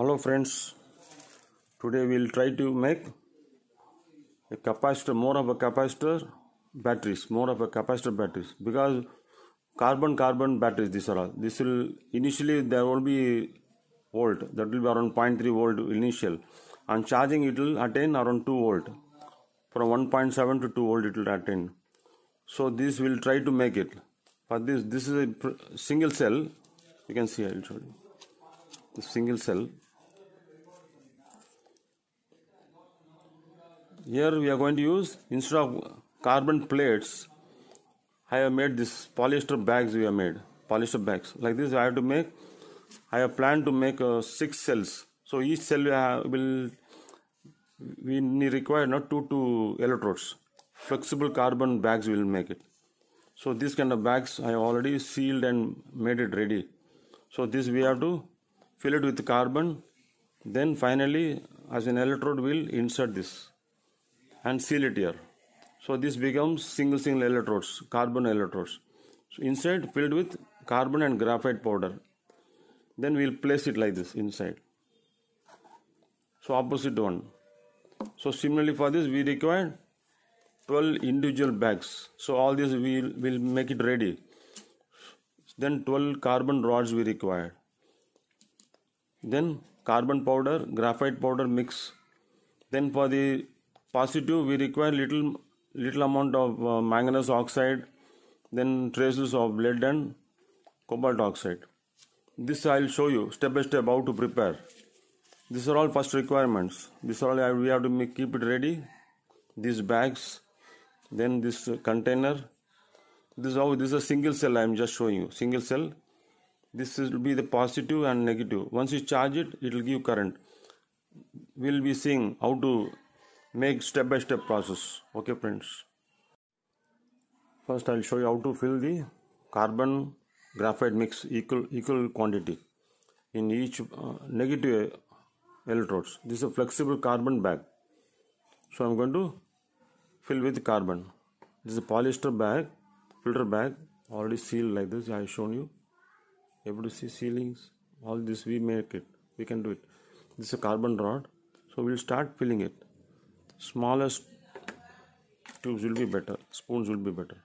Hello friends, today we will try to make a capacitor, more of a capacitor batteries, more of a capacitor batteries because carbon carbon batteries these are all. This will initially there will be volt that will be around 0.3 volt initial. and charging it will attain around 2 volt. From 1.7 to 2 volt it will attain. So this will try to make it. But this this is a single cell. You can see I will show you. The single cell. Here we are going to use instead of carbon plates. I have made this polyester bags. We have made polyester bags like this. I have to make. I have planned to make uh, six cells. So each cell will, have, will we require not two two electrodes. Flexible carbon bags will make it. So this kind of bags I already sealed and made it ready. So this we have to fill it with carbon. Then finally, as an electrode, we'll insert this and seal it here. So this becomes single single electrodes, carbon electrodes. So inside filled with carbon and graphite powder. Then we'll place it like this inside. So opposite one. So similarly for this we require 12 individual bags. So all this we'll we'll make it ready. Then 12 carbon rods we require. Then carbon powder, graphite powder mix. Then for the positive we require little little amount of uh, manganese oxide, then traces of lead and cobalt oxide. This I will show you step by step how to prepare. These are all first requirements. This all we have to make, keep it ready. These bags, then this container. This is how this is a single cell. I am just showing you single cell. This will be the positive and negative. Once you charge it, it will give current. We'll be seeing how to make step by step process. Okay, friends. First, I'll show you how to fill the carbon graphite mix equal equal quantity in each uh, negative electrodes. This is a flexible carbon bag. So I'm going to fill with carbon. This is a polyester bag, filter bag, already sealed like this. I have shown you. Able to see sealings. All this we make it. We can do it. This is a carbon rod. So we'll start filling it. Smallest tubes will be better. Spoons will be better.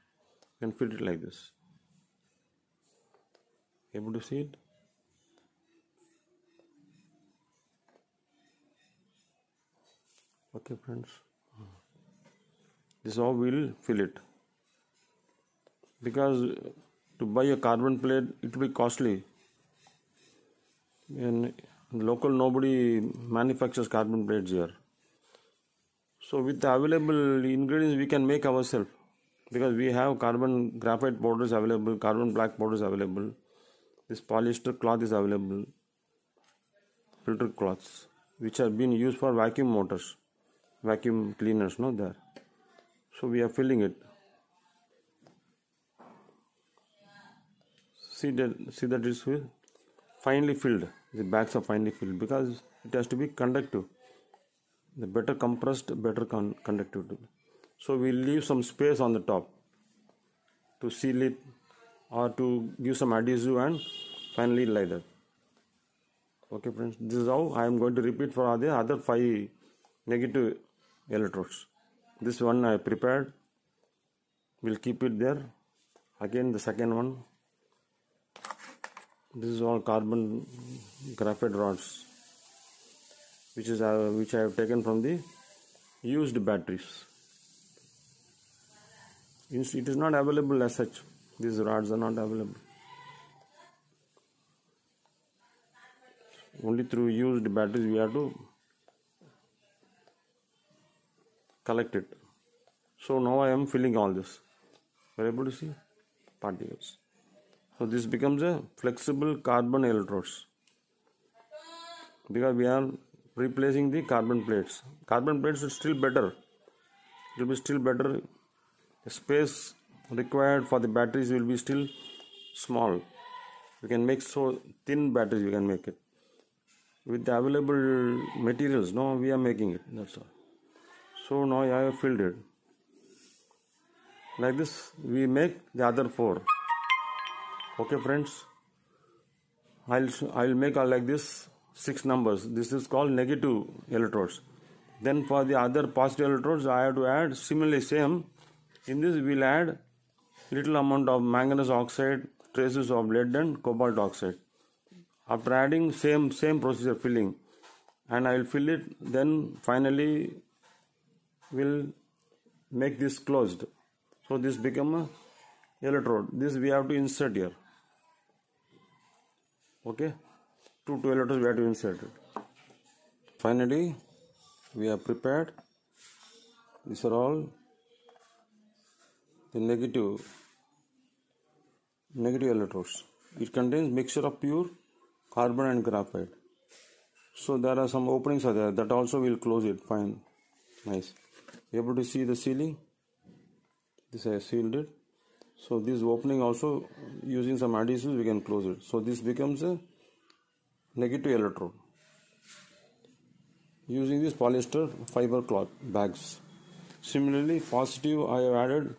You can fill it like this. Able to see it? Okay, friends. This is how we'll fill it. Because uh, to buy a carbon plate, it will be costly. And local nobody manufactures carbon plates here. So with the available ingredients, we can make ourselves. Because we have carbon graphite powders available, carbon black powders available. This polyester cloth is available. Filter cloths, which are being used for vacuum motors, vacuum cleaners, no there. So we are filling it. See that see that it's finely filled. The bags are finely filled because it has to be conductive. The better compressed, better con- conductivity. So we leave some space on the top to seal it or to give some adhesive and finally like that. Okay, friends, this is how I am going to repeat for the other five negative electrodes. This one I prepared. We'll keep it there. Again, the second one. This is all carbon graphite rods, which is uh, which I have taken from the used batteries. It's- not available as such. These rods are not available. Only through used batteries we have to collect it. So now I am filling all this. We're able to see particles. So this becomes a flexible carbon electrodes because we are replacing the carbon plates. Carbon plates is still better. It will be still better. The space required for the batteries will be still small. We can make so thin batteries. We can make it with the available materials. No, we are making it. That's all. So now I have filled it. Like this, we make the other four. Okay, friends. I'll I'll make all like this six numbers. This is called negative electrodes. Then for the other positive electrodes, I have to add similarly same. In this, we'll add little amount of manganese oxide, traces of lead and cobalt oxide. After adding same same procedure filling, and I will fill it. Then finally, will make this closed. So this become a electrode. This we have to insert here. Okay, two two electrodes we have to insert it. Finally, we have prepared. These are all the negative negative electrodes. It contains mixture of pure carbon and graphite. So there are some openings are there that also will close it. Fine, nice. Able to see the sealing. This I sealed it. So this opening also using some adhesives we can close it. So this becomes a negative electrode. Using this polyester fiber cloth bags. Similarly, positive I have added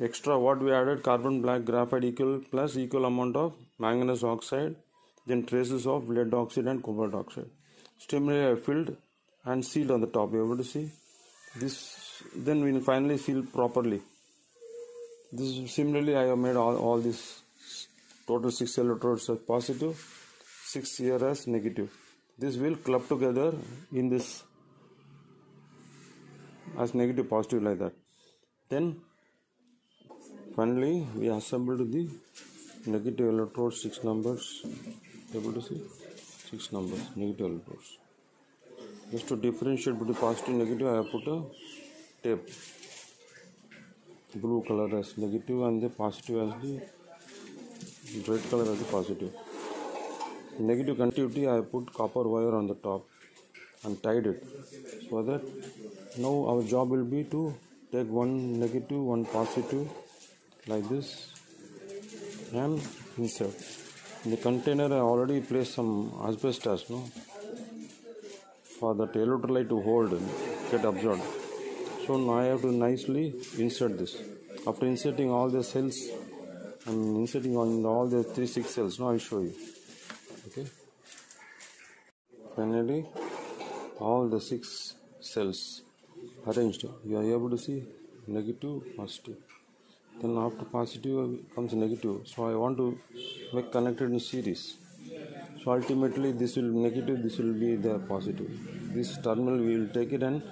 extra what we added carbon black graphite equal plus equal amount of manganese oxide then traces of lead oxide and cobalt oxide. Similarly I filled and sealed on the top. You able to see? This then we will finally seal properly. This similarly I have made all, all these total six electrodes as positive six here as negative. This will club together in this as negative positive like that. Then finally we assembled the negative electrode six numbers. Able to see? Six numbers negative electrodes. Just to differentiate between positive and negative i have put a tape. Blue color as negative and the positive as the red color as the positive negative conductivity i put copper wire on the top and tied it so that now our job will be to take one negative one positive like this and insert. In the container I already placed some asbestos no? For the electrolyte to hold and get absorbed. So now I have to nicely insert this. After inserting all the cells I'm inserting on all the three six cells now I'll show you finally all the six cells arranged. You are able to see negative positive. Then after positive comes negative. So i want to make connected in series. So ultimately this will be negative this will be the positive. This terminal we will take it and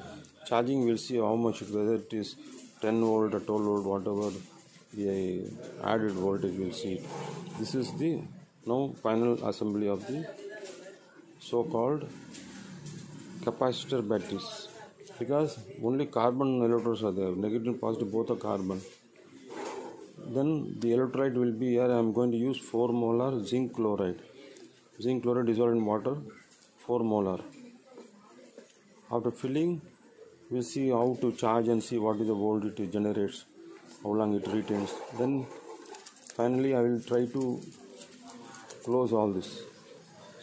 charging we'll see how much whether it is 10 volt or 12 volt whatever the added voltage we'll see this is the now final assembly of the so called capacitor batteries. Because only carbon electrodes are there negative and positive both are carbon. Then the electrolyte will be here I am going to use 4 molar zinc chloride. Zinc chloride dissolved in water 4 molar. After filling we'll see how to charge and see what is the voltage it generates how long it retains. Then finally I will try to close all this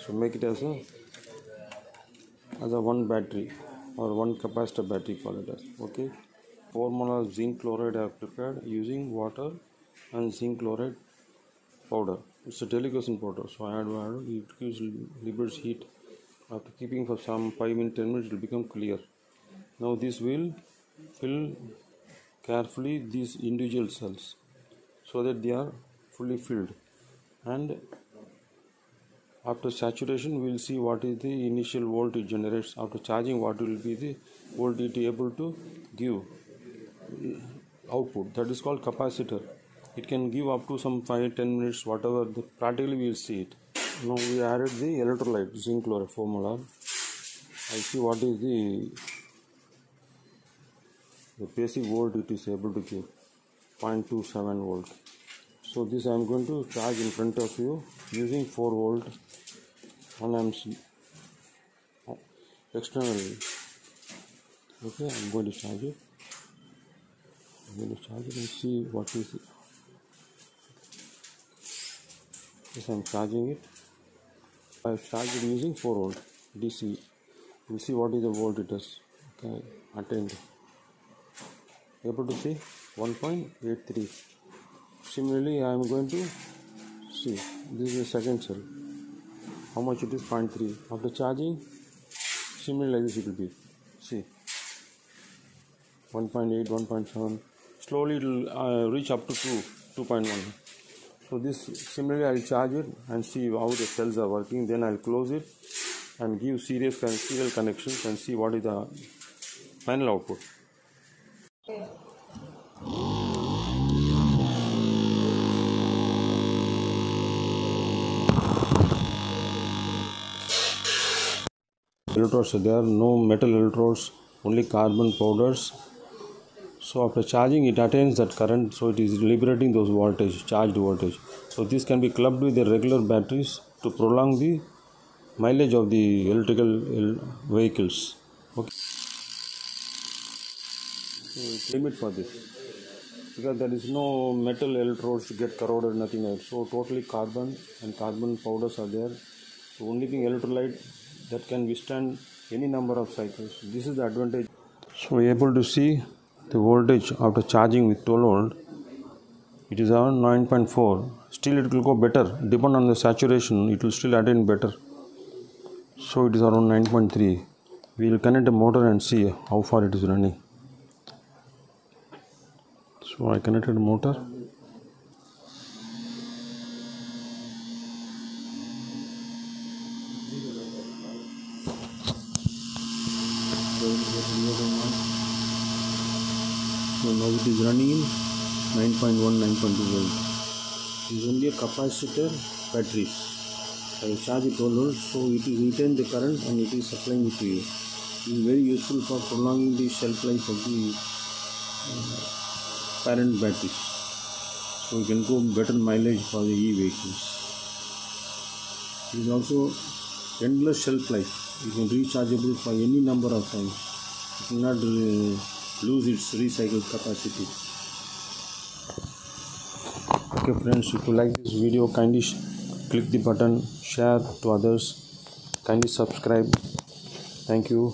so make it as a as a one battery or one capacitor battery call it as okay 4 molar zinc chloride I have prepared using water and zinc chloride powder. It's a delicacy powder, so I add water. It gives liberates heat. After keeping for some 5 minutes, 10 minutes, it will become clear. Now this will fill carefully these individual cells so that they are fully filled. And after saturation, we will see what is the initial voltage generates. After charging, what will be the voltage able to give output. That is called capacitor. It can give up to some 5 10 minutes whatever the, practically we will see it. Now we added the electrolyte zinc chloride 4 molar i see what is the the basic volt it is able to give 0.27 volt. So this i am going to charge in front of you using 4 volt 1 amps uh, externally. Okay i'm going to charge it. I'm going to charge it and see what is it. Yes i'm charging it. I've charged it using 4 volt dc you see what is the volt it is okay attained able to see 1.83 similarly i am going to see this is the second cell how much it is? 0.3 after charging? Similarly like this it will be. See. 1.8 1.7 slowly it will uh, reach up to 2 2.1 so this similarly i'll charge it and see how the cells are working. Then i'll close it and give serious serial connections and see what is the final output electrodes there are no metal electrodes only carbon powders. So after charging it attains that current so it is liberating those voltage charged voltage. So this can be clubbed with the regular batteries to prolong the mileage of the electrical vehicles. Okay. So limit for this. Because there is no metal electrodes to get corroded nothing else. So totally carbon and carbon powders are there. So only thing electrolyte that can withstand any number of cycles. This is the advantage. So we're able to see the voltage after charging with 12 volt. It is around 9.4 still it will go better. Depend on the saturation it will still attain better. So it is around 9.3 we will connect the motor and see how far it is running. So i connected so now it is running in 9.1 9.2 volt it is only a capacitor batteries I will charge it 12 volts so it will retain the current and it is supplying it to you it is very useful for prolonging the shelf life of the uh, parent batteries so you can go better mileage for the e-vehicles it is also endless shelf life you can rechargeable for any number of times. It will not lose its recycled capacity. Okay friends if you like this video kindly click the button share to others. Kindly subscribe. Thank you